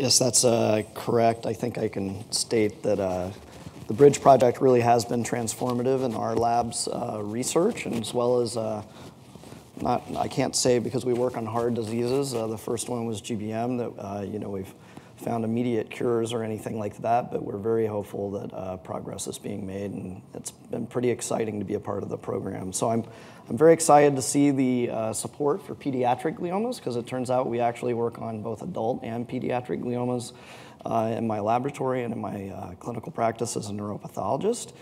Yes, that's uh, correct. I think I can state that uh, the Bridge project really has been transformative in our lab's uh, research, and as well as uh, not, I can't say because we work on hard diseases. Uh, the first one was GBM that uh, you know we've found immediate cures or anything like that, but we're very hopeful that uh, progress is being made, and it's been pretty exciting to be a part of the program. So I'm, I'm very excited to see the uh, support for pediatric gliomas because it turns out we actually work on both adult and pediatric gliomas uh, in my laboratory and in my uh, clinical practice as a neuropathologist.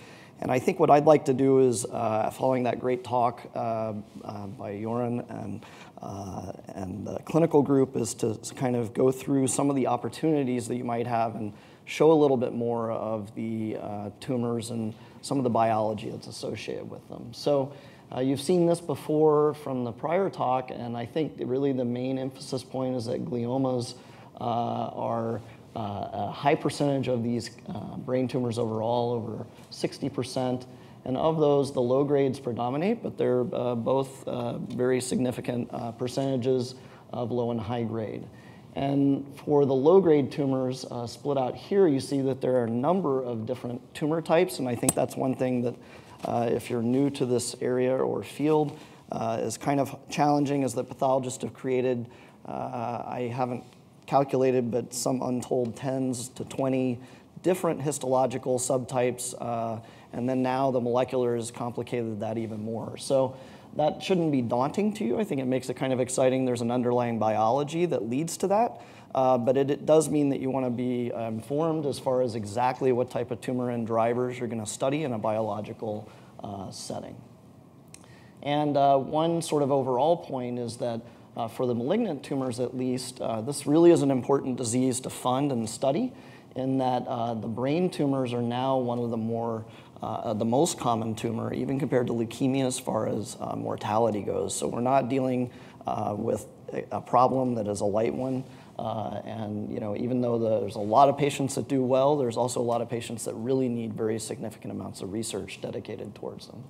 And I think what I'd like to do is, uh, following that great talk uh, uh, by Joran and, uh, and the clinical group, is to kind of go through some of the opportunities that you might have and show a little bit more of the uh, tumors and some of the biology that's associated with them. So uh, you've seen this before from the prior talk, and I think really the main emphasis point is that gliomas are uh, a high percentage of these uh, brain tumors overall, over 60%. And of those, the low grades predominate, but they're uh, both very significant percentages of low and high grade. And for the low grade tumors uh, split out here, you see that there are a number of different tumor types. And I think that's one thing that, uh, if you're new to this area or field, uh, is kind of challenging, is that pathologists have created. I haven't calculated, but some untold tens to 20 different histological subtypes. Uh, and then now the molecular has complicated that even more. So that shouldn't be daunting to you. I think it makes it kind of exciting. There's an underlying biology that leads to that. Uh, but it, it, does mean that you want to be uh, informed as far as exactly what type of tumor and drivers you're going to study in a biological uh, setting. And uh, one sort of overall point is that uh, for the malignant tumors, at least, uh, this really is an important disease to fund and study in that uh, the brain tumors are now one of the more uh, the most common tumor, even compared to leukemia as far as uh, mortality goes. So we're not dealing uh, with a problem that is a light one. and you know, even though there's a lot of patients that do well, there's also a lot of patients that really need very significant amounts of research dedicated towards them.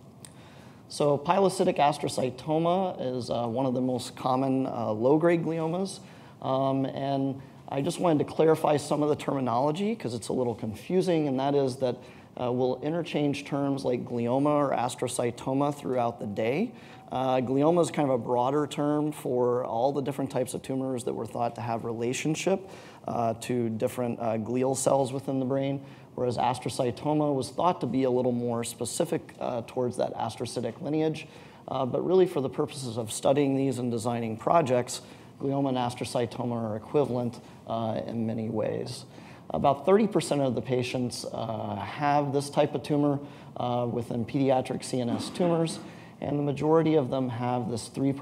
So pilocytic astrocytoma is uh, one of the most common uh, low-grade gliomas. Um, and I just wanted to clarify some of the terminology because it's a little confusing, and that is that uh, we'll interchange terms like glioma or astrocytoma throughout the day. Uh, glioma is kind of a broader term for all the different types of tumors that were thought to have relationship uh, to different uh, glial cells within the brain whereas astrocytoma was thought to be a little more specific uh, towards that astrocytic lineage. Uh, but really, for the purposes of studying these and designing projects, glioma and astrocytoma are equivalent uh, in many ways. About 30% of the patients uh, have this type of tumor uh, within pediatric CNS tumors, and the majority of them have this 3' uh,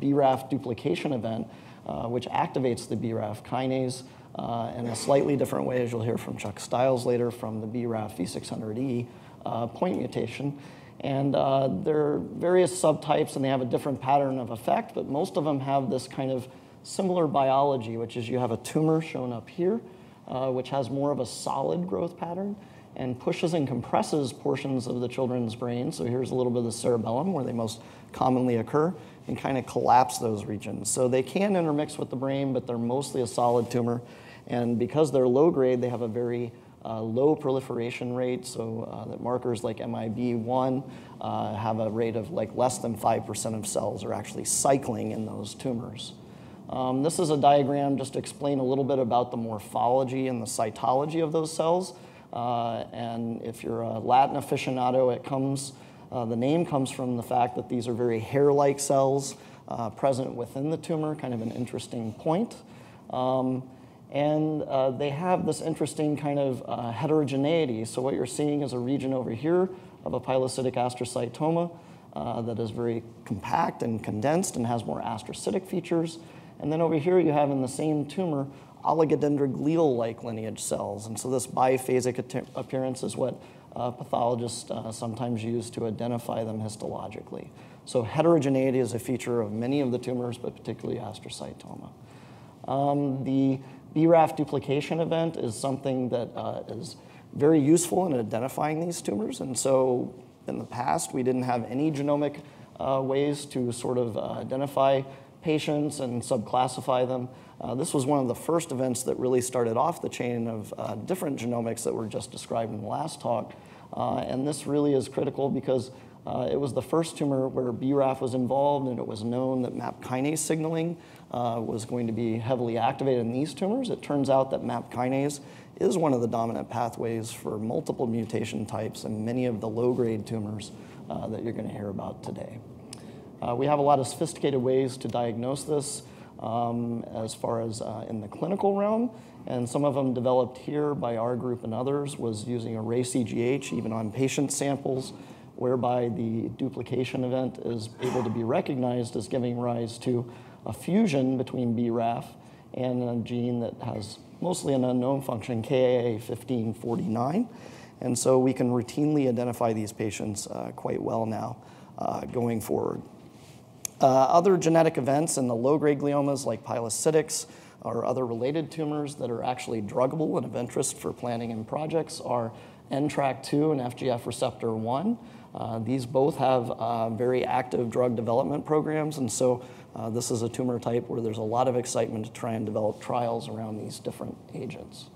BRAF duplication event, which activates the BRAF kinase uh, in a slightly different way, as you'll hear from Chuck Stiles later, from the BRAF V600E uh, point mutation. And uh, there are various subtypes, and they have a different pattern of effect, but most of them have this kind of similar biology, which is you have a tumor shown up here, uh, which has more of a solid growth pattern and pushes and compresses portions of the children's brain. So here's a little bit of the cerebellum where they most commonly occur and kind of collapse those regions. So they can intermix with the brain, but they're mostly a solid tumor. And because they're low grade, they have a very uh, low proliferation rate, so uh, that markers like MIB1 uh, have a rate of like less than 5% of cells are actually cycling in those tumors. Um, this is a diagram just to explain a little bit about the morphology and the cytology of those cells. Uh, and if you're a Latin aficionado, it comes, uh, the name comes from the fact that these are very hair-like cells uh, present within the tumor, kind of an interesting point. Um, and uh, they have this interesting kind of uh, heterogeneity. So what you're seeing is a region over here of a pilocytic astrocytoma uh, that is very compact and condensed and has more astrocytic features. And then over here you have in the same tumor oligodendroglial-like lineage cells. And so this biphasic appearance is what uh, pathologists uh, sometimes use to identify them histologically. So heterogeneity is a feature of many of the tumors, but particularly astrocytoma. Um, the BRAF duplication event is something that uh, is very useful in identifying these tumors. And so in the past, we didn't have any genomic uh, ways to sort of uh, identify patients and subclassify them. Uh, this was one of the first events that really started off the chain of uh, different genomics that were just described in the last talk. Uh, and this really is critical because uh, it was the first tumor where BRAF was involved, and it was known that MAP kinase signaling uh, was going to be heavily activated in these tumors. It turns out that MAP kinase is one of the dominant pathways for multiple mutation types and many of the low grade tumors that you're going to hear about today. We have a lot of sophisticated ways to diagnose this um, as far as uh, in the clinical realm, and some of them developed here by our group and others was using array CGH even on patient samples, whereby the duplication event is able to be recognized as giving rise to a fusion between BRAF and a gene that has mostly an unknown function, KIAA1549. And so we can routinely identify these patients uh, quite well now uh, going forward. Uh, other genetic events in the low-grade gliomas like pilocytics or other related tumors that are actually druggable and of interest for planning and projects are NTRK2 and FGF receptor 1. Uh, these both have uh, very active drug development programs, and so uh, this is a tumor type where there's a lot of excitement to try and develop trials around these different agents.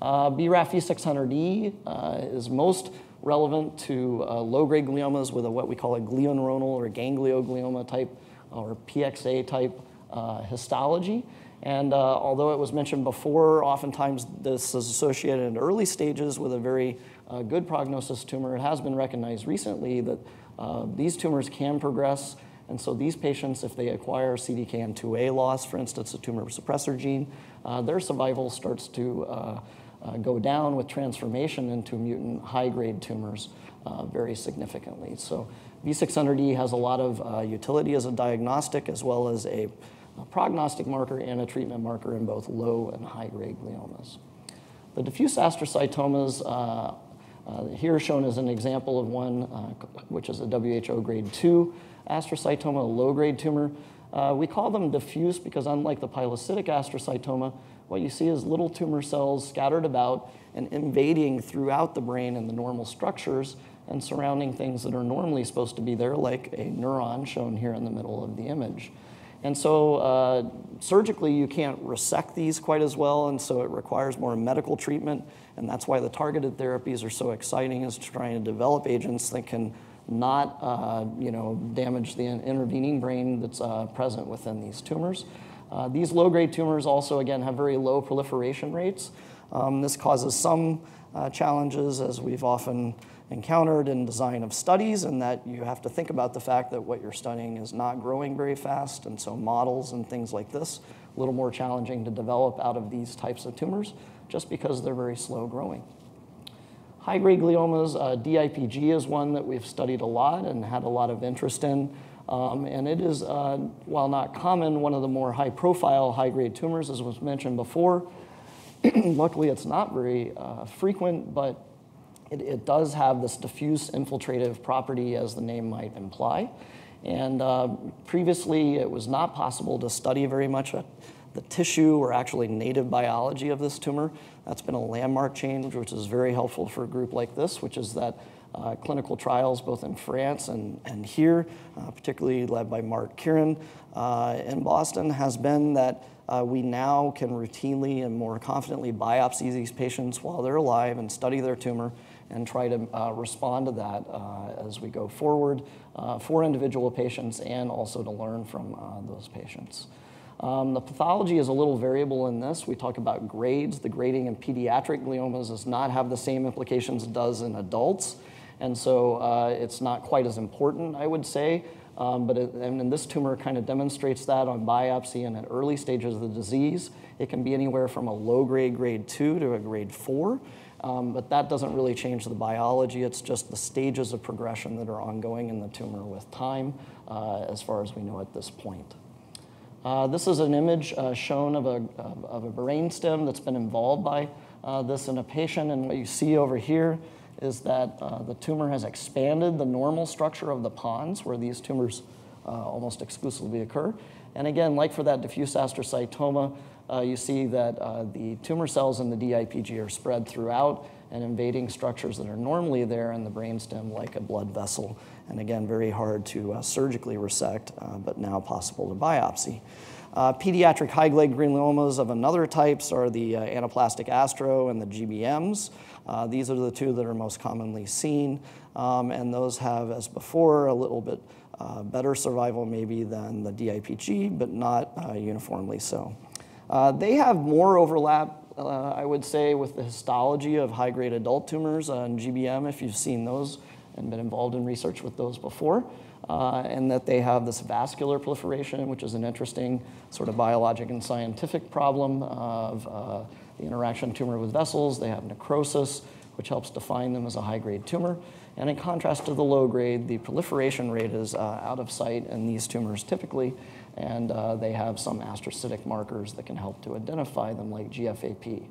Uh, BRAF V600E uh, is most relevant to uh, low-grade gliomas with a, what we call a glioneuronal or ganglioglioma type or PXA type uh, histology. And uh, although it was mentioned before, oftentimes this is associated in early stages with a very uh, good prognosis tumor. It has been recognized recently that uh, these tumors can progress. And so these patients, if they acquire CDKN2A loss, for instance, a tumor suppressor gene, uh, their survival starts to uh, go down with transformation into mutant high-grade tumors uh, very significantly. So V600E has a lot of uh, utility as a diagnostic as well as a, a, prognostic marker and a treatment marker in both low and high-grade gliomas. The diffuse astrocytomas uh, uh, here shown as an example of one, uh, which is a WHO grade 2 astrocytoma, a low-grade tumor. we call them diffuse because unlike the pilocytic astrocytoma, what you see is little tumor cells scattered about and invading throughout the brain and the normal structures and surrounding things that are normally supposed to be there, like a neuron shown here in the middle of the image. And so uh, surgically, you can't resect these quite as well, and so it requires more medical treatment, and that's why the targeted therapies are so exciting, is trying to develop agents that can not uh, you know, damage the intervening brain that's uh, present within these tumors. Uh, these low-grade tumors also, again, have very low proliferation rates. Um, this causes some uh, challenges, as we've often encountered in design of studies, and that you have to think about the fact that what you're studying is not growing very fast, and so models and things like this, a little more challenging to develop out of these types of tumors, just because they're very slow growing. High-grade gliomas, uh, DIPG is one that we've studied a lot and had a lot of interest in. Um, and it is, uh, while not common, one of the more high profile, high grade tumors, as was mentioned before. Luckily, it's not very uh, frequent, but it, it, does have this diffuse infiltrative property, as the name might imply. And uh, previously, it was not possible to study very much the tissue or actually native biology of this tumor. That's been a landmark change, which is very helpful for a group like this, which is that uh, clinical trials both in France and, and here, uh, particularly led by Mark Kieran uh, in Boston, has been that uh, we now can routinely and more confidently biopsy these patients while they're alive and study their tumor and try to uh, respond to that uh, as we go forward for individual patients and also to learn from those patients. Um, the pathology is a little variable in this. We talk about grades. The grading in pediatric gliomas does not have the same implications it does in adults. And so uh, it's not quite as important, I would say. Um, but it, and this tumor kind of demonstrates that on biopsy and at early stages of the disease. It can be anywhere from a low grade, grade two, to a grade four. Um, but that doesn't really change the biology. It's just the stages of progression that are ongoing in the tumor with time, uh, as far as we know at this point. Uh, this is an image uh, shown of a, of a brain stem that's been involved by uh, this in a patient. And what you see over here is that uh, the tumor has expanded the normal structure of the pons where these tumors uh, almost exclusively occur. And again, like for that diffuse astrocytoma, uh, you see that uh, the tumor cells in the DIPG are spread throughout and invading structures that are normally there in the brainstem, like a blood vessel. And again, very hard to uh, surgically resect, uh, but now possible to biopsy. Uh, pediatric high-grade gliomas of another types are the uh, anaplastic astro and the GBMs. Uh, these are the two that are most commonly seen, um, and those have, as before, a little bit uh, better survival maybe than the DIPG, but not uh, uniformly so. Uh, they have more overlap, I would say, with the histology of high-grade adult tumors and GBM, if you've seen those and been involved in research with those before uh, and that they have this vascular proliferation, which is an interesting sort of biologic and scientific problem of uh, the interaction tumor with vessels. They have necrosis, which helps define them as a high-grade tumor. And in contrast to the low grade, the proliferation rate is uh, out of sight in these tumors typically, and uh, they have some astrocytic markers that can help to identify them, like GFAP.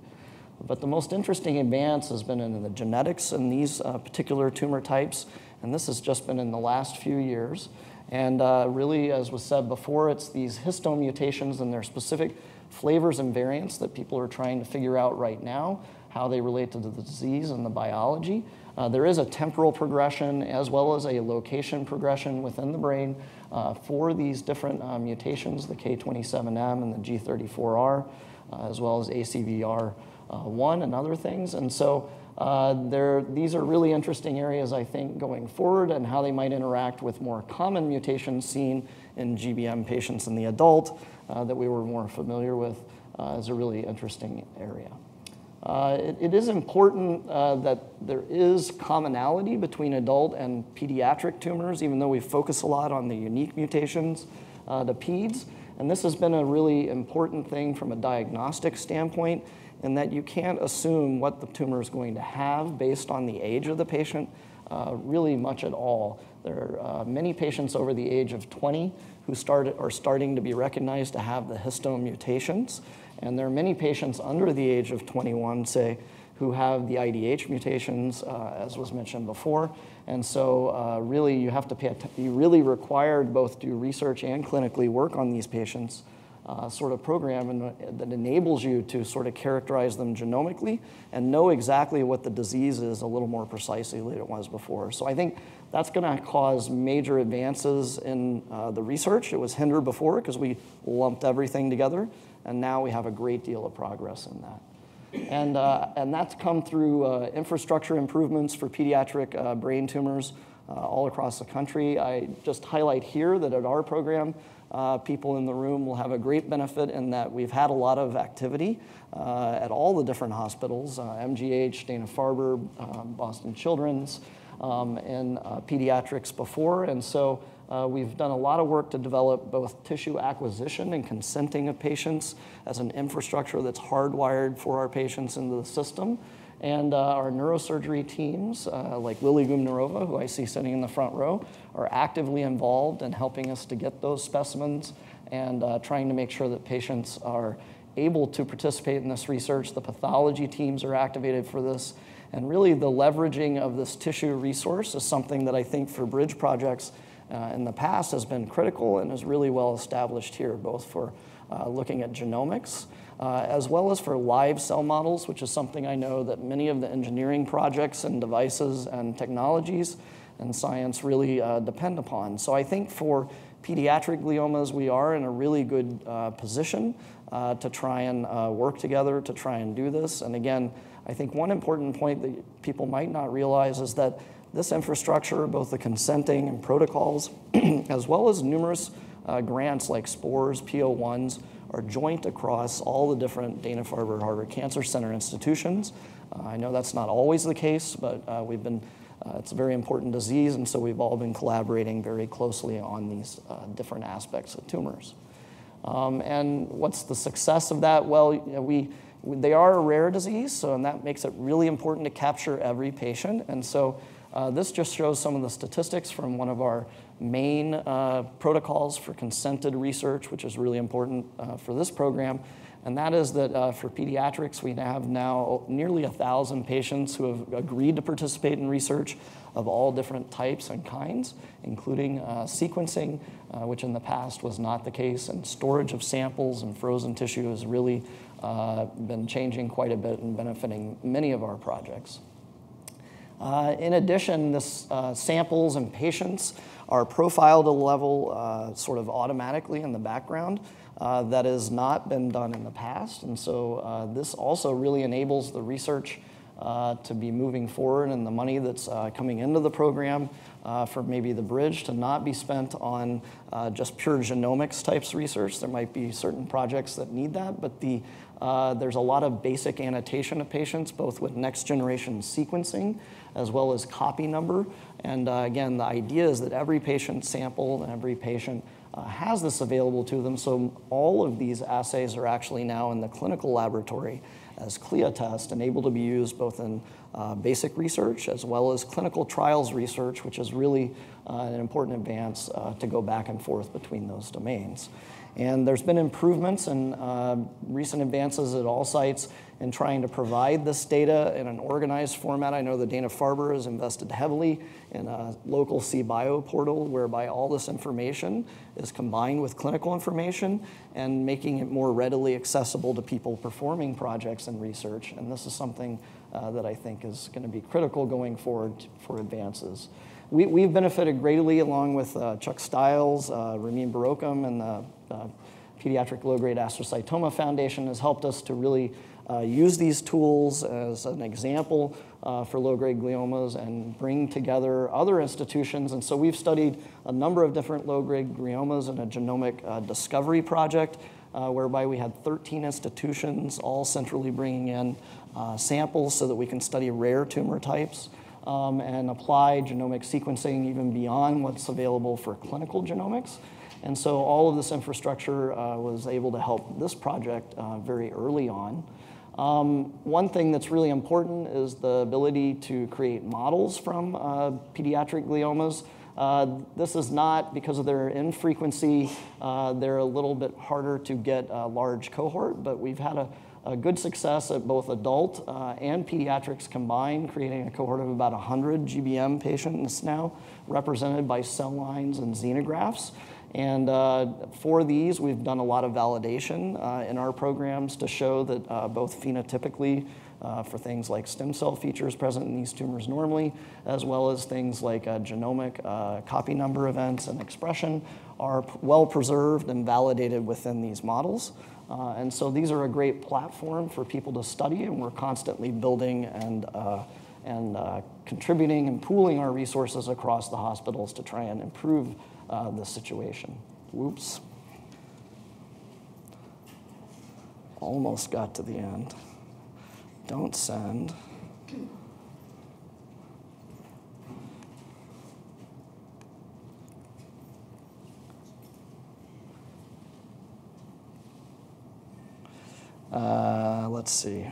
But the most interesting advance has been in the genetics in these uh, particular tumor types, and this has just been in the last few years. And uh, really, as was said before, it's these histone mutations and their specific flavors and variants that people are trying to figure out right now, how they relate to the disease and the biology. Uh, there is a temporal progression as well as a location progression within the brain uh, for these different uh, mutations, the K27M and the G34R, uh, as well as ACVR1 and other things. And so uh, these are really interesting areas, I think, going forward and how they might interact with more common mutations seen in GBM patients in the adult uh, that we were more familiar with uh, is a really interesting area. Uh, it, it is important uh, that there is commonality between adult and pediatric tumors, even though we focus a lot on the unique mutations uh, PEDS. And this has been a really important thing from a diagnostic standpoint in that you can't assume what the tumor is going to have based on the age of the patient, uh, really much at all. There are uh, many patients over the age of 20 who start, are starting to be recognized to have the histone mutations. And there are many patients under the age of 21, say, who have the IDH mutations, uh, as was mentioned before. And so, uh, really, you have to pay, you really required both do research and clinically work on these patients uh, sort of program and, uh, that enables you to sort of characterize them genomically and know exactly what the disease is a little more precisely than it was before. So I think that's going to cause major advances in uh, the research. It was hindered before because we lumped everything together, and now we have a great deal of progress in that. And, uh, and that's come through uh, infrastructure improvements for pediatric uh, brain tumors all across the country. I just highlight here that at our program, uh, people in the room will have a great benefit in that we've had a lot of activity uh, at all the different hospitals, uh, MGH, Dana-Farber, um, Boston Children's, um, and uh, pediatrics before. And so uh, we've done a lot of work to develop both tissue acquisition and consenting of patients as an infrastructure that's hardwired for our patients into the system. And uh, our neurosurgery teams, uh, like Lily Goumnerova, who I see sitting in the front row, are actively involved in helping us to get those specimens and uh, trying to make sure that patients are able to participate in this research. The pathology teams are activated for this. And really, the leveraging of this tissue resource is something that I think for bridge projects uh, in the past has been critical and is really well established here, both for uh, looking at genomics uh, as well as for live cell models, which is something I know that many of the engineering projects and devices and technologies and science really uh, depend upon. So I think for pediatric gliomas, we are in a really good uh, position uh, to try and uh, work together to try and do this. And again, I think one important point that people might not realize is that this infrastructure, both the consenting and protocols, as well as numerous uh, grants like SPORES, PO1s, are joint across all the different Dana-Farber Harvard Cancer Center institutions. Uh, I know that's not always the case, but uh, we've been, uh, it's a very important disease, and so we've all been collaborating very closely on these uh, different aspects of tumors. Um, and what's the success of that? Well, you know, we, they are a rare disease, so and that makes it really important to capture every patient. And so uh, this just shows some of the statistics from one of our main uh, protocols for consented research, which is really important uh, for this program. and that is that uh, for pediatrics, we have now nearly 1,000 patients who have agreed to participate in research of all different types and kinds, including uh, sequencing, uh, which in the past was not the case, and storage of samples and frozen tissue has really uh, been changing quite a bit and benefiting many of our projects. In addition, this samples and patients are profiled a level uh, sort of automatically in the background. Uh, that has not been done in the past. And so uh, this also really enables the research uh, to be moving forward and the money that's uh, coming into the program uh, for maybe the bridge to not be spent on uh, just pure genomics types research. There might be certain projects that need that, but the, there's a lot of basic annotation of patients, both with next generation sequencing as well as copy number. And again, the idea is that every patient sample and every patient uh, has this available to them. So all of these assays are actually now in the clinical laboratory as CLIA tests and able to be used both in uh, basic research as well as clinical trials research, which is really uh, an important advance uh, to go back and forth between those domains. And there's been improvements and uh, recent advances at all sites in trying to provide this data in an organized format. I know the Dana-Farber has invested heavily in a local cBioPortal whereby all this information is combined with clinical information and making it more readily accessible to people performing projects and research. And this is something uh, that I think is going to be critical going forward for advances. We, have benefited greatly along with uh, Chuck Stiles, uh, Rameen Beroukhim, and the uh, Pediatric Low-Grade Astrocytoma Foundation has helped us to really uh, use these tools as an example uh, for low-grade gliomas and bring together other institutions. And so we've studied a number of different low-grade gliomas in a genomic uh, discovery project uh, whereby we had 13 institutions all centrally bringing in uh, samples so that we can study rare tumor types. Um, and apply genomic sequencing even beyond what's available for clinical genomics. And so all of this infrastructure uh, was able to help this project uh, very early on. Um, one thing that's really important is the ability to create models from uh, pediatric gliomas. Uh, this is not because of their infrequency, uh, they're a little bit harder to get a large cohort, but we've had a, a good success at both adult uh, and pediatrics combined, creating a cohort of about 100 GBM patients now, represented by cell lines and xenografts. And uh, for these, we've done a lot of validation uh, in our programs to show that uh, both phenotypically uh, for things like stem cell features present in these tumors normally, as well as things like uh, genomic uh, copy number events and expression are well preserved and validated within these models. and so these are a great platform for people to study, and we're constantly building and and uh, contributing and pooling our resources across the hospitals to try and improve uh, the situation. Whoops. Almost got to the end. Don't send. Uh, let's see.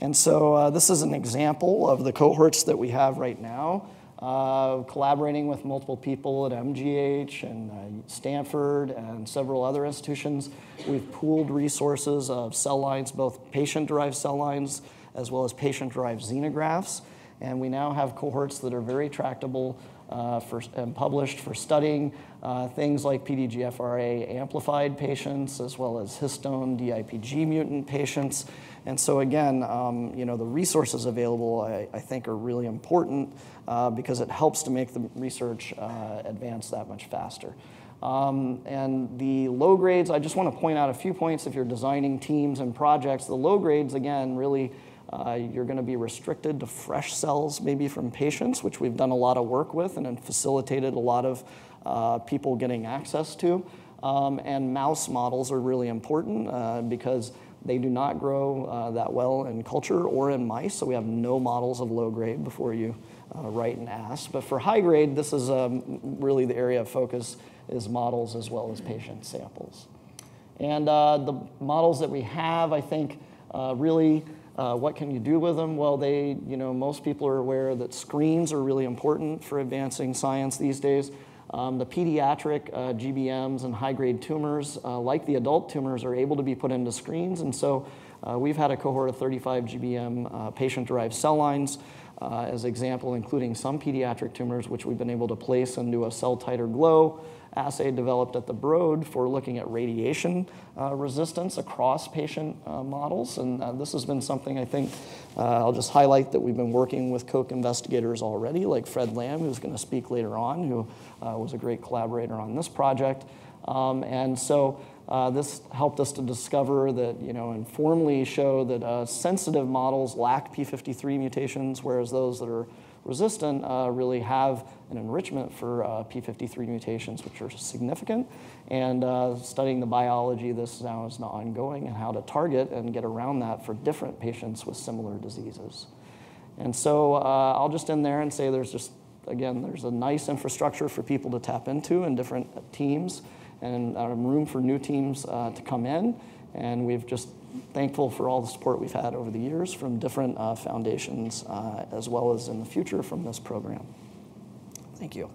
And so uh, this is an example of the cohorts that we have right now uh, collaborating with multiple people at MGH and uh, Stanford and several other institutions. We've pooled resources of cell lines, both patient-derived cell lines as well as patient-derived xenografts. And we now have cohorts that are very tractable uh, for, and published for studying uh, things like PDGFRA amplified patients as well as histone DIPG mutant patients. And so again, um, you know, the resources available I, I think are really important uh, because it helps to make the research uh, advance that much faster. Um, and the low grades, I just want to point out a few points if you're designing teams and projects. The low grades, again, really uh, you're going to be restricted to fresh cells, maybe from patients, which we've done a lot of work with and facilitated a lot of uh, people getting access to. Um, and mouse models are really important uh, because they do not grow uh, that well in culture or in mice, so we have no models of low grade before you uh, write and ask. But for high grade, this is um, really the area of focus is models as well as patient samples. And uh, the models that we have, I think, uh, really, uh, what can you do with them? Well, they, you know, most people are aware that screens are really important for advancing science these days. Um, the pediatric uh, GBMs and high-grade tumors, uh, like the adult tumors, are able to be put into screens. And so uh, we've had a cohort of 35 GBM uh, patient-derived cell lines uh, as example, including some pediatric tumors, which we've been able to place into a CellTiter-Glo assay developed at the Broad for looking at radiation uh, resistance across patient uh, models. And uh, this has been something I think uh, I'll just highlight that we've been working with Koch investigators already, like Fred Lamb, who's going to speak later on, who uh, was a great collaborator on this project. Um, and so uh, this helped us to discover that, you know, and formally show that uh, sensitive models lack p53 mutations, whereas those that are resistant uh, really have an enrichment for uh, p53 mutations, which are significant. And uh, studying the biology, this now is now ongoing, and how to target and get around that for different patients with similar diseases. And so uh, I'll just end there and say there's just, again, there's a nice infrastructure for people to tap into in different teams and uh, room for new teams uh, to come in. And we've just thankful for all the support we've had over the years from different uh, foundations, uh, as well as in the future from this program. Thank you.